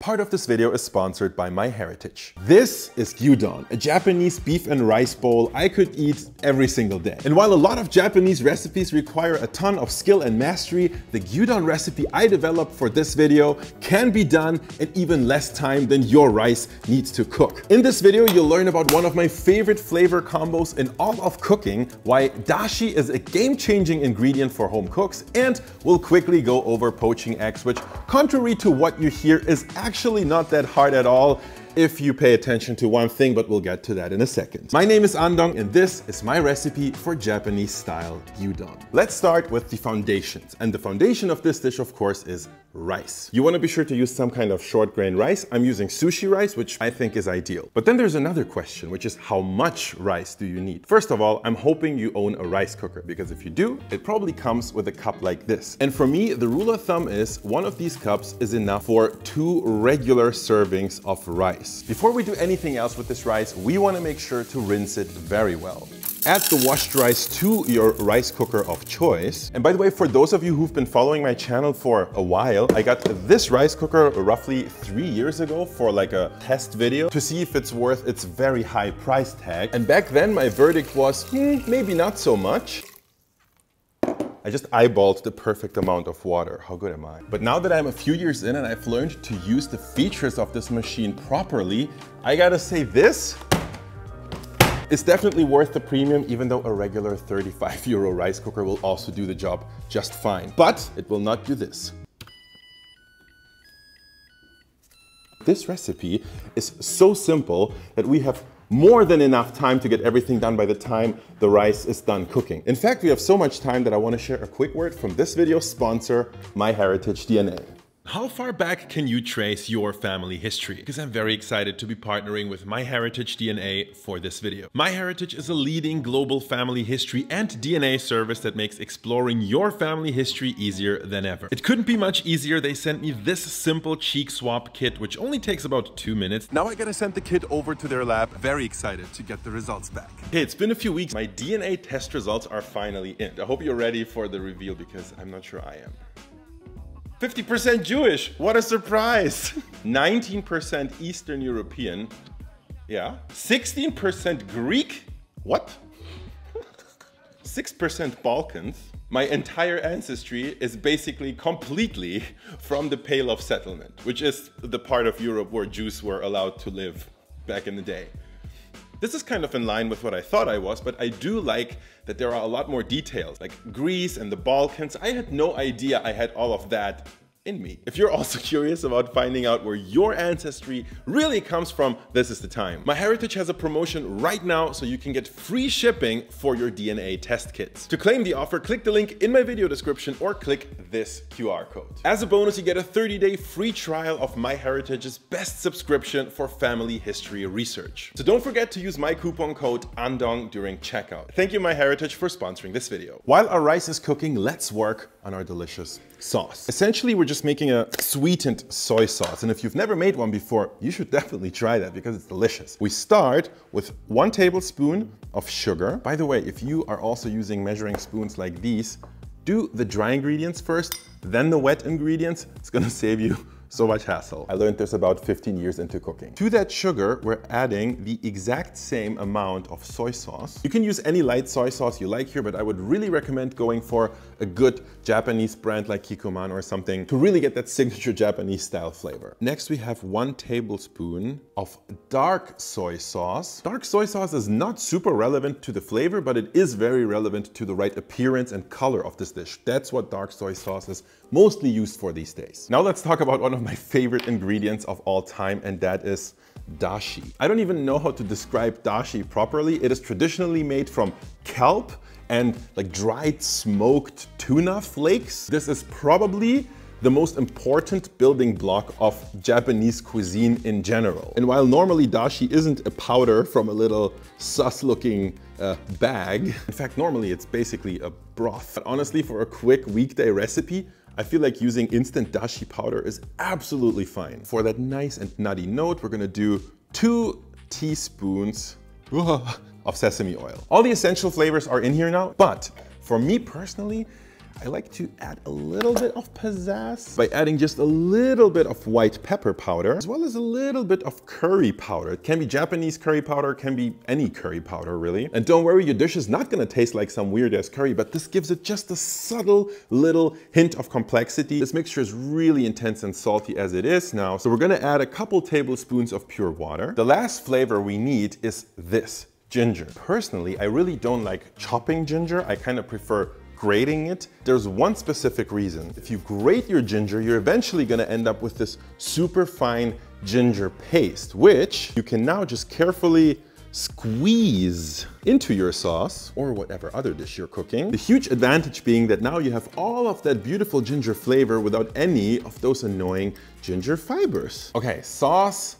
Part of this video is sponsored by MyHeritage. This is gyudon, a Japanese beef and rice bowl I could eat every single day. And while a lot of Japanese recipes require a ton of skill and mastery, the gyudon recipe I developed for this video can be done in even less time than your rice needs to cook. In this video, you'll learn about one of my favorite flavor combos in all of cooking, why dashi is a game-changing ingredient for home cooks, and we'll quickly go over poaching eggs, which contrary to what you hear is actually actually not that hard at all if you pay attention to one thing, but we'll get to that in a second. My name is Andong and this is my recipe for Japanese style gyudon. Let's start with the foundations. And the foundation of this dish, of course, is rice. You want to be sure to use some kind of short grain rice. I'm using sushi rice, which I think is ideal. But then there's another question, which is how much rice do you need? First of all, I'm hoping you own a rice cooker because if you do, it probably comes with a cup like this. And for me, the rule of thumb is one of these cups is enough for two regular servings of rice. Before we do anything else with this rice, we want to make sure to rinse it very well. Add the washed rice to your rice cooker of choice. And by the way, for those of you who've been following my channel for a while, I got this rice cooker roughly three years ago for like a test video to see if it's worth its very high price tag. And back then my verdict was, hmm, maybe not so much. I just eyeballed the perfect amount of water. How good am I? But now that I'm a few years in and I've learned to use the features of this machine properly, I gotta say this it's definitely worth the premium, even though a regular 35 euro rice cooker will also do the job just fine. But it will not do this. This recipe is so simple that we have more than enough time to get everything done by the time the rice is done cooking. In fact, we have so much time that I want to share a quick word from this video sponsor, MyHeritage DNA. How far back can you trace your family history? Because I'm very excited to be partnering with MyHeritage DNA for this video. MyHeritage is a leading global family history and DNA service that makes exploring your family history easier than ever. It couldn't be much easier. They sent me this simple cheek swap kit, which only takes about two minutes. Now I gotta send the kit over to their lab. Very excited to get the results back. Hey, it's been a few weeks. My DNA test results are finally in. I hope you're ready for the reveal because I'm not sure I am. 50% Jewish, what a surprise. 19% Eastern European, yeah. 16% Greek, what? 6% Balkans. My entire ancestry is basically completely from the Pale of Settlement, which is the part of Europe where Jews were allowed to live back in the day. This is kind of in line with what I thought I was, but I do like that there are a lot more details, like Greece and the Balkans. I had no idea I had all of that in me. If you're also curious about finding out where your ancestry really comes from, this is the time. MyHeritage has a promotion right now so you can get free shipping for your DNA test kits. To claim the offer, click the link in my video description or click this QR code. As a bonus, you get a 30-day free trial of MyHeritage's best subscription for family history research. So don't forget to use my coupon code ANDONG during checkout. Thank you MyHeritage for sponsoring this video. While our rice is cooking, let's work on our delicious sauce. Essentially, we're just making a sweetened soy sauce. And if you've never made one before, you should definitely try that because it's delicious. We start with one tablespoon of sugar. By the way, if you are also using measuring spoons like these, do the dry ingredients first, then the wet ingredients. It's gonna save you so much hassle. I learned this about 15 years into cooking. To that sugar, we're adding the exact same amount of soy sauce. You can use any light soy sauce you like here, but I would really recommend going for a good Japanese brand like Kikkoman or something to really get that signature Japanese style flavor. Next, we have one tablespoon of dark soy sauce. Dark soy sauce is not super relevant to the flavor, but it is very relevant to the right appearance and color of this dish. That's what dark soy sauce is mostly used for these days. Now let's talk about one of my favorite ingredients of all time, and that is dashi. I don't even know how to describe dashi properly. It is traditionally made from kelp and like dried smoked tuna flakes. This is probably the most important building block of Japanese cuisine in general. And while normally dashi isn't a powder from a little sus looking uh, bag, in fact normally it's basically a broth. But honestly for a quick weekday recipe, I feel like using instant dashi powder is absolutely fine. For that nice and nutty note, we're gonna do two teaspoons of sesame oil. All the essential flavors are in here now, but for me personally, I like to add a little bit of pizzazz by adding just a little bit of white pepper powder, as well as a little bit of curry powder. It can be Japanese curry powder, can be any curry powder really. And don't worry, your dish is not gonna taste like some weird ass curry, but this gives it just a subtle little hint of complexity. This mixture is really intense and salty as it is now. So we're gonna add a couple tablespoons of pure water. The last flavor we need is this, ginger. Personally, I really don't like chopping ginger. I kind of prefer grating it, there's one specific reason. If you grate your ginger, you're eventually gonna end up with this super fine ginger paste, which you can now just carefully squeeze into your sauce or whatever other dish you're cooking. The huge advantage being that now you have all of that beautiful ginger flavor without any of those annoying ginger fibers. Okay, sauce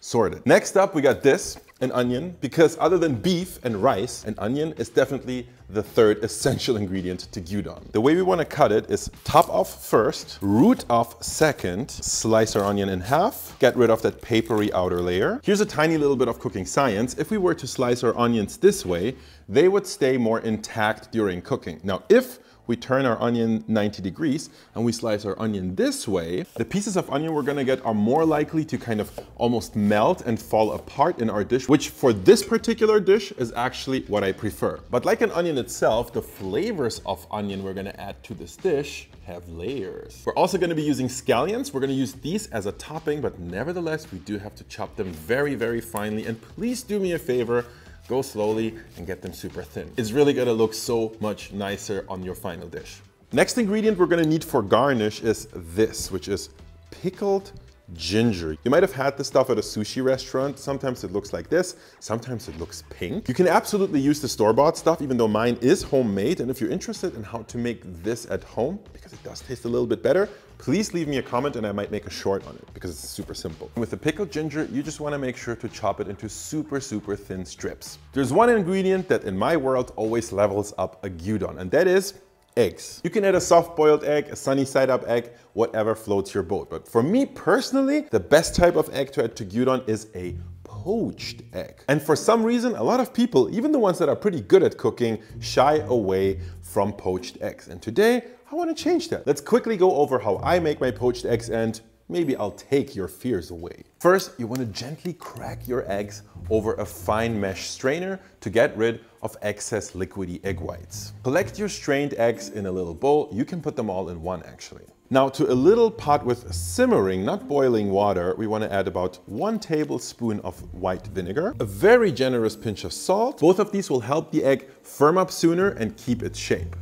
sorted. Next up, we got this an onion because other than beef and rice, an onion is definitely the third essential ingredient to gyudon. The way we want to cut it is top off first, root off second, slice our onion in half, get rid of that papery outer layer. Here's a tiny little bit of cooking science. If we were to slice our onions this way, they would stay more intact during cooking. Now, if we turn our onion 90 degrees and we slice our onion this way, the pieces of onion we're gonna get are more likely to kind of almost melt and fall apart in our dish, which for this particular dish is actually what I prefer. But like an onion itself, the flavors of onion we're gonna add to this dish have layers. We're also gonna be using scallions. We're gonna use these as a topping, but nevertheless, we do have to chop them very, very finely. And please do me a favor, Go slowly and get them super thin. It's really gonna look so much nicer on your final dish. Next ingredient we're gonna need for garnish is this, which is pickled ginger. You might have had this stuff at a sushi restaurant. Sometimes it looks like this, sometimes it looks pink. You can absolutely use the store-bought stuff, even though mine is homemade. And if you're interested in how to make this at home, because it does taste a little bit better, please leave me a comment and I might make a short on it because it's super simple. With the pickled ginger, you just wanna make sure to chop it into super, super thin strips. There's one ingredient that in my world always levels up a gyudon, and that is eggs. You can add a soft boiled egg, a sunny side up egg, whatever floats your boat. But for me personally, the best type of egg to add to gyudon is a poached egg. And for some reason, a lot of people, even the ones that are pretty good at cooking, shy away from poached eggs. And today, I wanna change that. Let's quickly go over how I make my poached eggs and maybe I'll take your fears away. First, you wanna gently crack your eggs over a fine mesh strainer to get rid of excess liquidy egg whites. Collect your strained eggs in a little bowl. You can put them all in one actually. Now to a little pot with simmering, not boiling water, we want to add about one tablespoon of white vinegar, a very generous pinch of salt. Both of these will help the egg firm up sooner and keep its shape.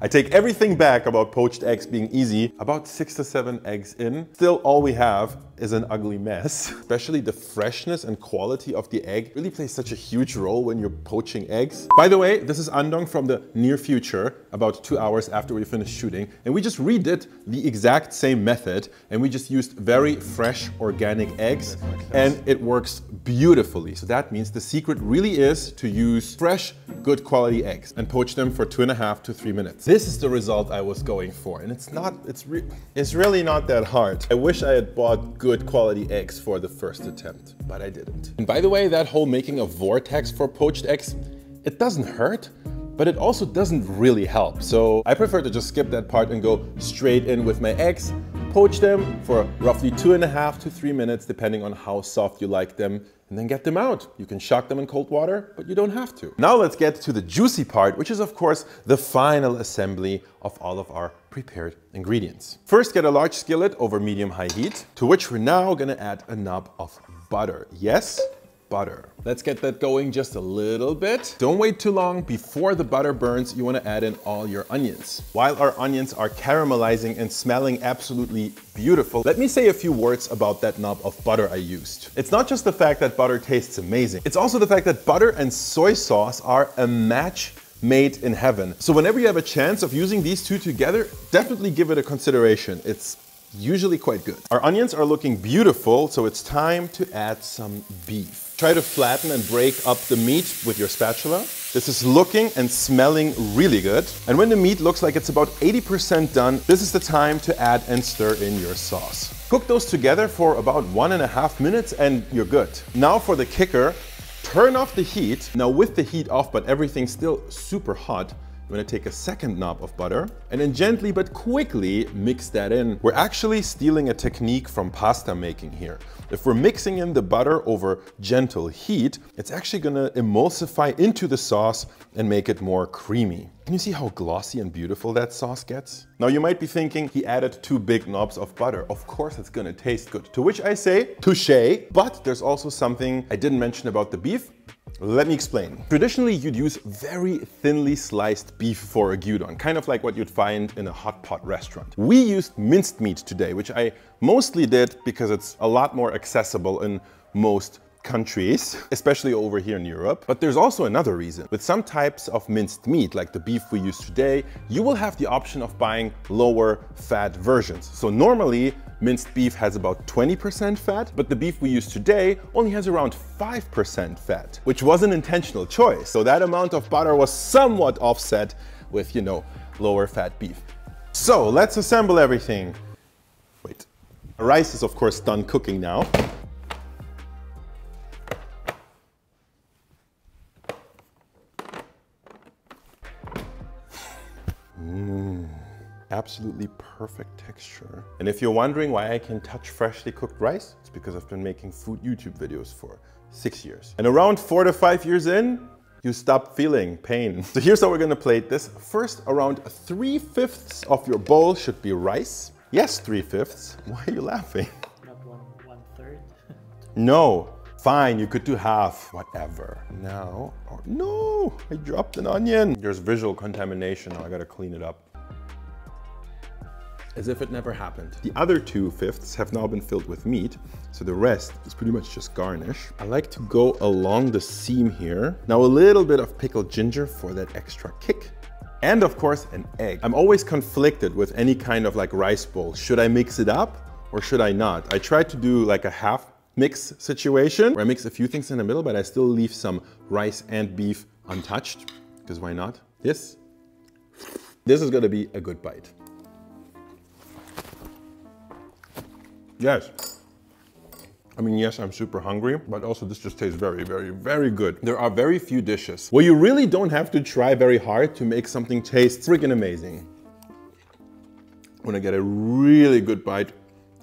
I take everything back about poached eggs being easy. About six to seven eggs in. Still, all we have is an ugly mess. Especially the freshness and quality of the egg really plays such a huge role when you're poaching eggs. By the way, this is Andong from the near future, about two hours after we finished shooting. And we just redid the exact same method and we just used very fresh organic eggs and it works beautifully. So that means the secret really is to use fresh, good quality eggs and poach them for two and a half to three minutes. This is the result I was going for. And it's not, it's, re it's really not that hard. I wish I had bought good quality eggs for the first attempt, but I didn't. And by the way, that whole making a vortex for poached eggs, it doesn't hurt, but it also doesn't really help. So I prefer to just skip that part and go straight in with my eggs, poach them for roughly two and a half to three minutes, depending on how soft you like them, and then get them out. You can shock them in cold water, but you don't have to. Now let's get to the juicy part, which is of course the final assembly of all of our prepared ingredients. First, get a large skillet over medium-high heat, to which we're now gonna add a knob of butter. Yes, butter. Let's get that going just a little bit. Don't wait too long. Before the butter burns, you wanna add in all your onions. While our onions are caramelizing and smelling absolutely beautiful, let me say a few words about that knob of butter I used. It's not just the fact that butter tastes amazing. It's also the fact that butter and soy sauce are a match made in heaven. So whenever you have a chance of using these two together, definitely give it a consideration. It's usually quite good. Our onions are looking beautiful, so it's time to add some beef. Try to flatten and break up the meat with your spatula. This is looking and smelling really good. And when the meat looks like it's about 80% done, this is the time to add and stir in your sauce. Cook those together for about one and a half minutes and you're good. Now for the kicker, turn off the heat. Now with the heat off, but everything still super hot, I'm gonna take a second knob of butter and then gently but quickly mix that in. We're actually stealing a technique from pasta making here. If we're mixing in the butter over gentle heat, it's actually gonna emulsify into the sauce and make it more creamy. Can you see how glossy and beautiful that sauce gets? Now you might be thinking he added two big knobs of butter. Of course it's gonna taste good. To which I say, touche, but there's also something I didn't mention about the beef let me explain. Traditionally, you'd use very thinly sliced beef for a gyudon, kind of like what you'd find in a hot pot restaurant. We used minced meat today, which I mostly did because it's a lot more accessible in most countries, especially over here in Europe. But there's also another reason. With some types of minced meat, like the beef we use today, you will have the option of buying lower fat versions. So normally, minced beef has about 20% fat, but the beef we use today only has around 5% fat, which was an intentional choice. So that amount of butter was somewhat offset with, you know, lower fat beef. So let's assemble everything. Wait. Rice is of course done cooking now. Absolutely perfect texture. And if you're wondering why I can touch freshly cooked rice, it's because I've been making food YouTube videos for six years. And around four to five years in, you stop feeling pain. So here's how we're gonna plate this. First, around three fifths of your bowl should be rice. Yes, three fifths. Why are you laughing? Not one, one third? no, Fine, you could do half, whatever. Now, oh, no, I dropped an onion. There's visual contamination, now I gotta clean it up as if it never happened. The other two fifths have now been filled with meat, so the rest is pretty much just garnish. I like to go along the seam here. Now a little bit of pickled ginger for that extra kick. And of course, an egg. I'm always conflicted with any kind of like rice bowl. Should I mix it up or should I not? I try to do like a half mix situation where I mix a few things in the middle, but I still leave some rice and beef untouched, because why not? This, this is gonna be a good bite. Yes. I mean, yes, I'm super hungry, but also this just tastes very, very, very good. There are very few dishes where you really don't have to try very hard to make something taste freaking amazing. When gonna get a really good bite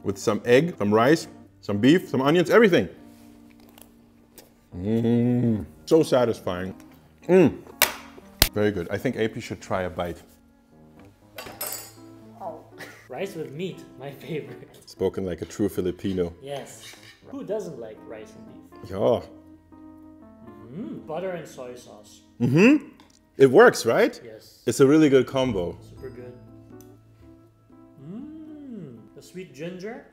with some egg, some rice, some beef, some onions, everything. Mmm, so satisfying. Mmm, very good. I think AP should try a bite. Rice with meat, my favorite. Spoken like a true Filipino. Yes. Who doesn't like rice and beef? Yeah. Mm, butter and soy sauce. Mm-hmm. It works, right? Yes. It's a really good combo. Super good. Mmm. The sweet ginger,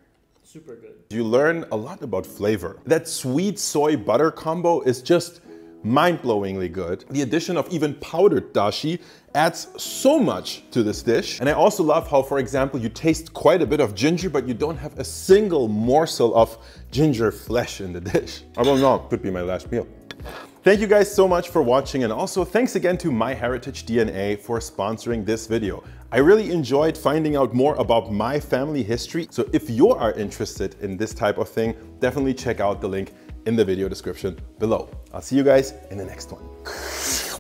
super good. You learn a lot about flavor. That sweet soy butter combo is just mind-blowingly good. The addition of even powdered dashi adds so much to this dish. And I also love how, for example, you taste quite a bit of ginger, but you don't have a single morsel of ginger flesh in the dish. I don't know, could be my last meal. Thank you guys so much for watching and also thanks again to MyHeritage DNA for sponsoring this video. I really enjoyed finding out more about my family history. So if you are interested in this type of thing, definitely check out the link in the video description below. I'll see you guys in the next one.